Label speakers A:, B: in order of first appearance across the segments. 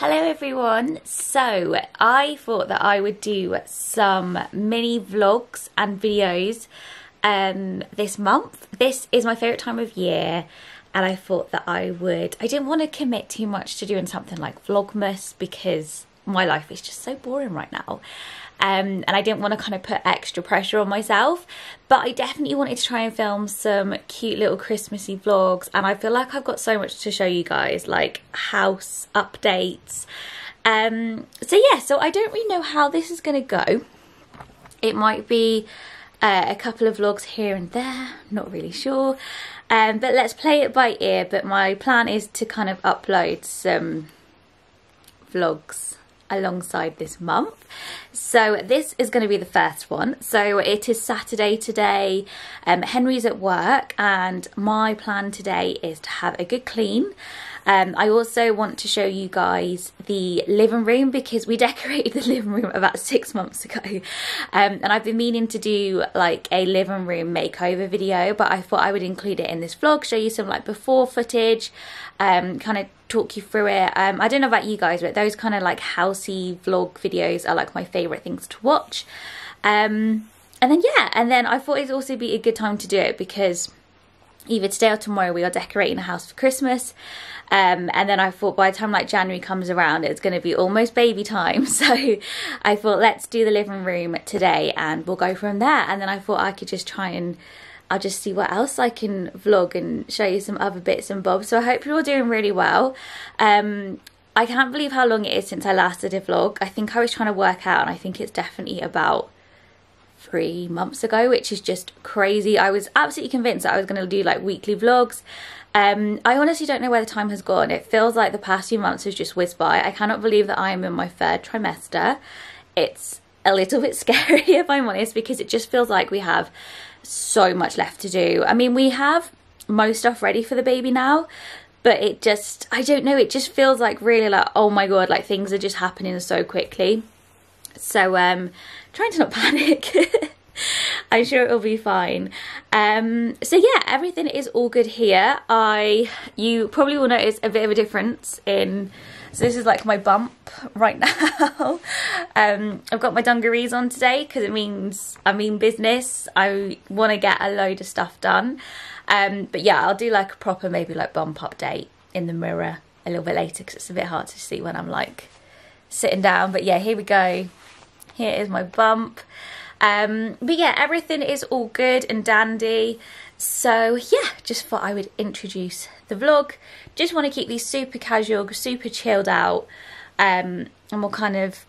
A: Hello everyone. So I thought that I would do some mini vlogs and videos um, this month. This is my favourite time of year and I thought that I would, I didn't want to commit too much to doing something like Vlogmas because my life is just so boring right now. Um, and I didn't want to kind of put extra pressure on myself but I definitely wanted to try and film some cute little Christmassy vlogs and I feel like I've got so much to show you guys like house updates. Um, so yeah so I don't really know how this is going to go. It might be uh, a couple of vlogs here and there not really sure. Um, but let's play it by ear but my plan is to kind of upload some vlogs alongside this month. So this is going to be the first one. So it is Saturday today. Um, Henry's at work and my plan today is to have a good clean. Um, I also want to show you guys the living room because we decorated the living room about six months ago um, and I've been meaning to do like a living room makeover video but I thought I would include it in this vlog, show you some like before footage, um, kind of talk you through it. Um, I don't know about you guys, but those kind of like housey vlog videos are like my favourite things to watch. Um, and then yeah, and then I thought it'd also be a good time to do it because either today or tomorrow we are decorating the house for Christmas. Um, and then I thought by the time like January comes around, it's going to be almost baby time. So I thought let's do the living room today and we'll go from there. And then I thought I could just try and I'll just see what else I can vlog and show you some other bits and bobs. So I hope you're all doing really well. Um, I can't believe how long it is since I last did a vlog. I think I was trying to work out and I think it's definitely about three months ago, which is just crazy. I was absolutely convinced that I was going to do like weekly vlogs. Um, I honestly don't know where the time has gone. It feels like the past few months has just whizzed by. I cannot believe that I am in my third trimester. It's a little bit scary if I'm honest because it just feels like we have so much left to do. I mean, we have most stuff ready for the baby now, but it just, I don't know, it just feels like really like, oh my god, like things are just happening so quickly. So, um, trying to not panic. I'm sure it'll be fine. Um, so yeah, everything is all good here. I, you probably will notice a bit of a difference in so this is like my bump right now. um, I've got my dungarees on today because it means I mean business. I want to get a load of stuff done. Um, but yeah, I'll do like a proper maybe like bump update in the mirror a little bit later because it's a bit hard to see when I'm like sitting down. But yeah, here we go. Here is my bump. Um, but yeah, everything is all good and dandy. So yeah, just thought I would introduce the vlog. Just want to keep these super casual, super chilled out. Um, and we'll kind of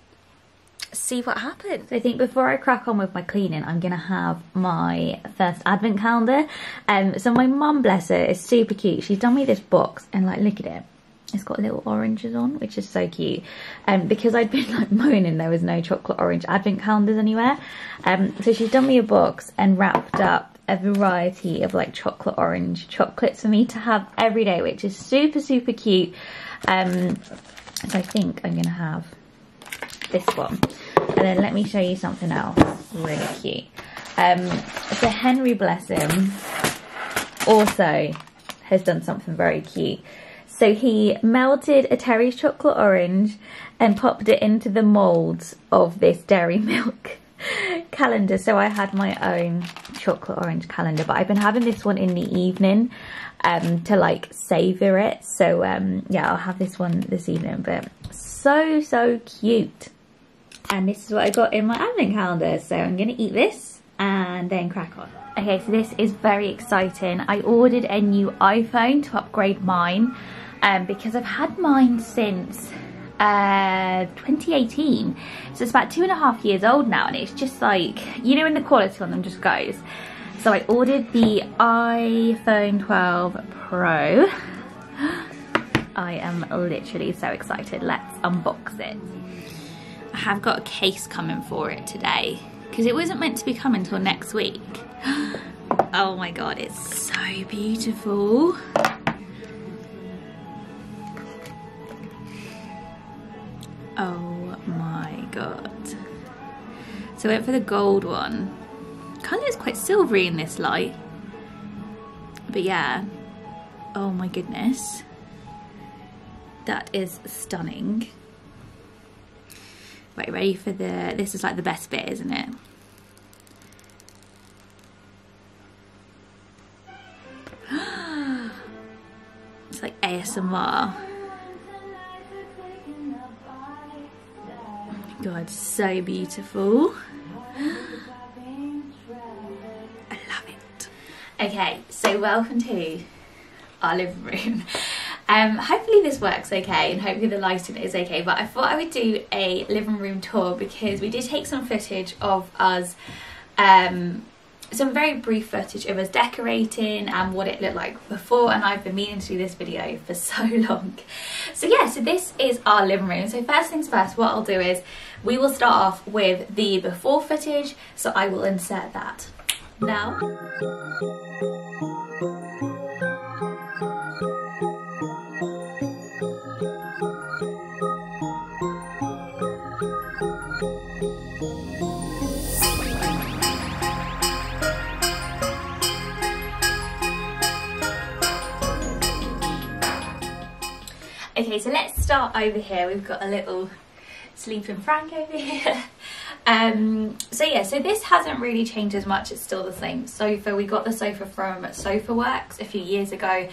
A: see what happens. I think before I crack on with my cleaning, I'm going to have my first advent calendar. Um, so my mum, bless her, is super cute. She's done me this box and like, look at it. It's got little oranges on, which is so cute. Um, because I'd been like moaning there was no chocolate orange advent calendars anywhere. Um, so she's done me a box and wrapped up a variety of like chocolate orange chocolates for me to have every day, which is super, super cute. Um, so I think I'm to have this one. And then let me show you something else really cute. Um, so Henry, bless him, also has done something very cute. So he melted a Terry's chocolate orange and popped it into the moulds of this dairy milk calendar. So I had my own chocolate orange calendar, but I've been having this one in the evening um, to like savor it. So um, yeah, I'll have this one this evening, but so, so cute. And this is what I got in my advent calendar. So I'm gonna eat this and then crack on. Okay, so this is very exciting. I ordered a new iPhone to upgrade mine um, because I've had mine since uh, 2018. So it's about two and a half years old now and it's just like, you know when the quality on them just goes. So I ordered the iPhone 12 Pro. I am literally so excited. Let's unbox it. I have got a case coming for it today because it wasn't meant to be coming until next week. Oh my god, it's so beautiful. So I went for the gold one. Kind of looks quite silvery in this light. But yeah. Oh my goodness. That is stunning. Right, ready for the, this is like the best bit, isn't it? it's like ASMR. God, so beautiful. I love it. Okay, so welcome to our living room. Um, hopefully this works okay and hopefully the lighting is okay but I thought I would do a living room tour because we did take some footage of us um, some very brief footage of us decorating and what it looked like before and I've been meaning to do this video for so long. So yeah, so this is our living room. So first things first, what I'll do is we will start off with the before footage, so I will insert that now. Okay, so let's start over here. We've got a little sleeping Frank over here. Um, so yeah, so this hasn't really changed as much. It's still the same sofa. We got the sofa from Sofa Works a few years ago.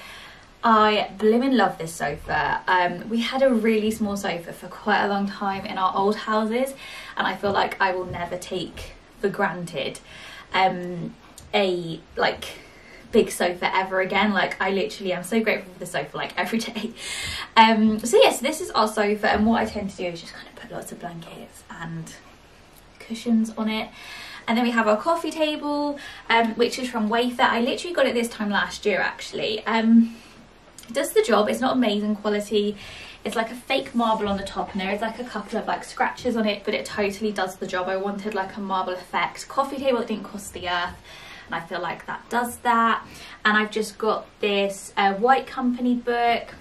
A: I blooming love this sofa. Um, we had a really small sofa for quite a long time in our old houses and I feel like I will never take for granted um, a like big sofa ever again like I literally am so grateful for the sofa like every day um so yes this is our sofa and what I tend to do is just kind of put lots of blankets and cushions on it. And then we have our coffee table um which is from Wayfair. I literally got it this time last year actually. Um does the job. It's not amazing quality. It's like a fake marble on the top and there is like a couple of like scratches on it but it totally does the job. I wanted like a marble effect. Coffee table it didn't cost the earth and I feel like that does that. And I've just got this uh, white company book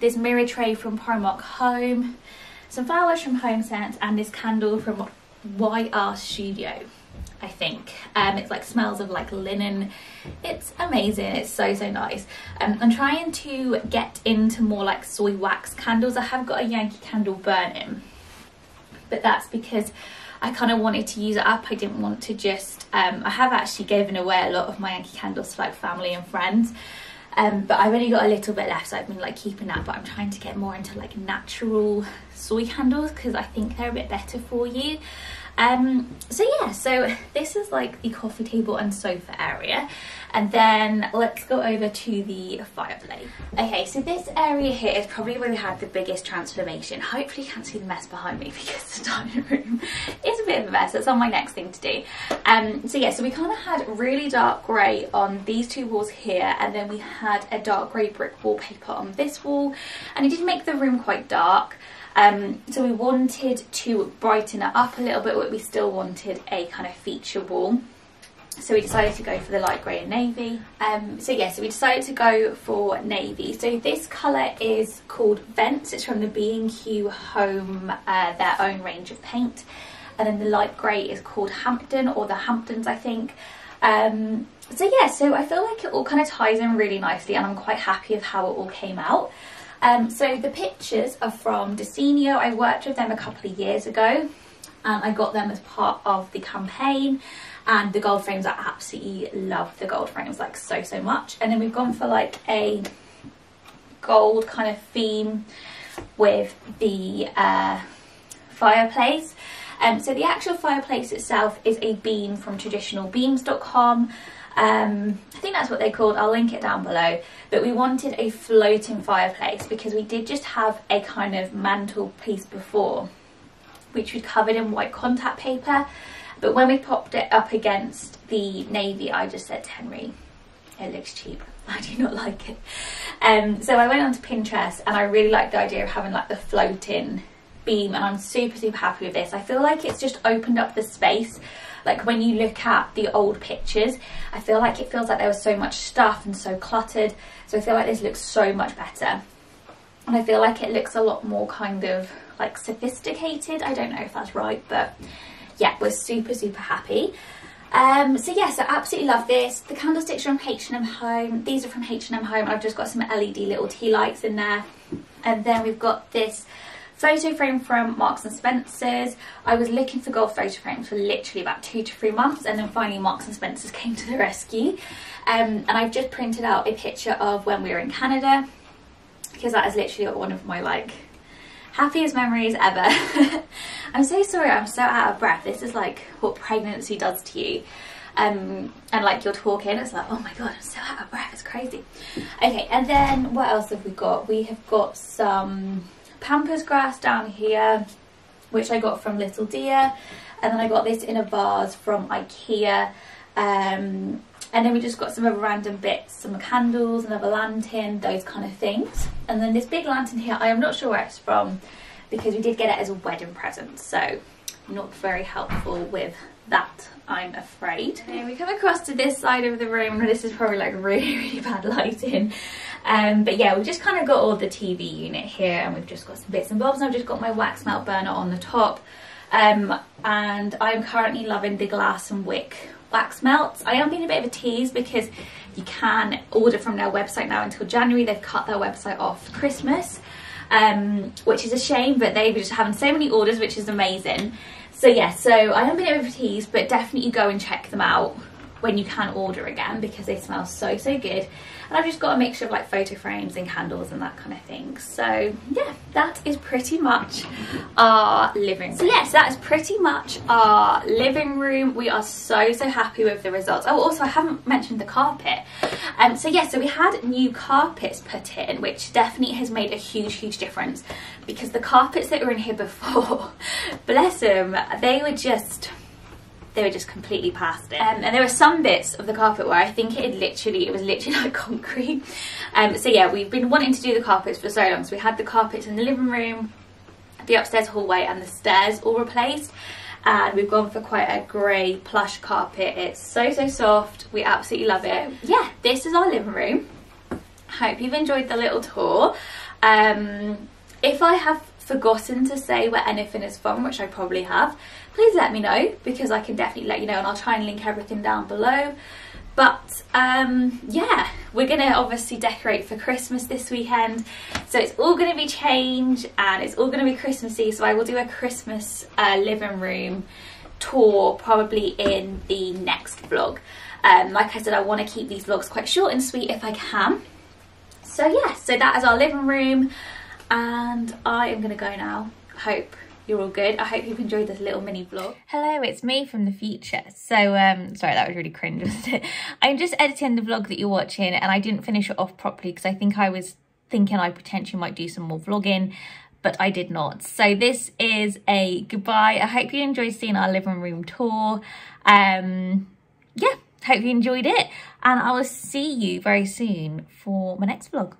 A: this mirror tray from Primark Home some flowers from Home HomeSense and this candle from YR Studio I think. Um, it's like smells of like linen. It's amazing. It's so so nice. Um, I'm trying to get into more like soy wax candles. I have got a Yankee candle burning but that's because I kind of wanted to use it up. I didn't want to just, um, I have actually given away a lot of my Yankee candles to like family and friends. Um, but I've only got a little bit left so I've been like keeping that but I'm trying to get more into like natural soy candles because I think they're a bit better for you um, so yeah, so this is like the coffee table and sofa area. And then let's go over to the fireplace. Okay, so this area here is probably where we had the biggest transformation. Hopefully you can't see the mess behind me because the dining room is a bit of a mess. That's on my next thing to do. Um, so yeah, so we kind of had really dark grey on these two walls here and then we had a dark grey brick wallpaper on this wall and it did make the room quite dark. Um, so we wanted to brighten it up a little bit, but we still wanted a kind of feature wall. So we decided to go for the light grey and navy. Um, so yeah, so we decided to go for navy. So this colour is called Vents. It's from the B&Q Home, uh, their own range of paint. And then the light grey is called Hampton or the Hamptons, I think. Um, so yeah, so I feel like it all kind of ties in really nicely and I'm quite happy with how it all came out. Um, so the pictures are from Desenio. I worked with them a couple of years ago. And I got them as part of the campaign and the gold frames I absolutely love the gold frames like so so much. And then we've gone for like a gold kind of theme with the uh, fireplace. Um, so the actual fireplace itself is a beam from traditionalbeams.com um, I think that's what they're called. I'll link it down below. But we wanted a floating fireplace because we did just have a kind of mantle piece before, which we covered in white contact paper. But when we popped it up against the navy, I just said to Henry, it looks cheap. I do not like it. Um, so I went onto Pinterest and I really liked the idea of having like the floating beam and I'm super, super happy with this. I feel like it's just opened up the space like when you look at the old pictures I feel like it feels like there was so much stuff and so cluttered so I feel like this looks so much better and I feel like it looks a lot more kind of like sophisticated I don't know if that's right but yeah we're super super happy um, so yeah, so absolutely love this. The candlesticks are from H&M Home. These are from H&M Home. I've just got some LED little tea lights in there. And then we've got this photo frame from Marks and Spencer's. I was looking for gold photo frames for literally about two to three months and then finally Marks and Spencer's came to the rescue. Um, and I've just printed out a picture of when we were in Canada because that is literally one of my like happiest memories ever. I'm so sorry, I'm so out of breath. This is like what pregnancy does to you. Um, and like you're talking, it's like, oh my god, I'm so out of breath, it's crazy. Okay, and then what else have we got? We have got some pampas grass down here, which I got from Little Deer. And then I got this in a vase from Ikea. Um, and then we just got some other random bits, some candles, another lantern, those kind of things. And then this big lantern here, I am not sure where it's from because we did get it as a wedding present. So not very helpful with that, I'm afraid. We come across to this side of the room. And this is probably like really, really bad lighting. Um, but yeah, we've just kind of got all the TV unit here and we've just got some bits and bobs. And I've just got my wax melt burner on the top. Um, and I'm currently loving the Glass and Wick wax melts. I am being a bit of a tease because you can order from their website now until January. They've cut their website off for Christmas, um, which is a shame, but they were just having so many orders, which is amazing. So yeah, so I am being a bit of a tease, but definitely go and check them out when you can order again because they smell so so good. And I've just got a mixture of like photo frames and candles and that kind of thing. So yeah that is pretty much our living room. So yes that is pretty much our living room. We are so so happy with the results. Oh also I haven't mentioned the carpet. Um so yeah so we had new carpets put in which definitely has made a huge huge difference because the carpets that were in here before bless them they were just they were just completely past it. Um, and there were some bits of the carpet where I think it literally, it was literally like concrete. Um, so yeah, we've been wanting to do the carpets for so long. So we had the carpets in the living room, the upstairs hallway and the stairs all replaced. And we've gone for quite a grey plush carpet. It's so, so soft. We absolutely love it. Yeah, this is our living room. Hope you've enjoyed the little tour. Um, if I have forgotten to say where anything is from, which I probably have, please let me know because I can definitely let you know and I'll try and link everything down below. But um, yeah, we're going to obviously decorate for Christmas this weekend. So it's all going to be changed and it's all going to be Christmassy. So I will do a Christmas uh, living room tour probably in the next vlog. Um, like I said, I want to keep these vlogs quite short and sweet if I can. So yeah, so that is our living room and I am going to go now. Hope you're all good. I hope you've enjoyed this little mini vlog. Hello, it's me from the future. So, um, sorry, that was really cringe, wasn't it? I'm just editing the vlog that you're watching and I didn't finish it off properly because I think I was thinking I potentially might do some more vlogging but I did not. So this is a goodbye. I hope you enjoyed seeing our living room tour. Um, yeah, hope you enjoyed it. And I will see you very soon for my next vlog.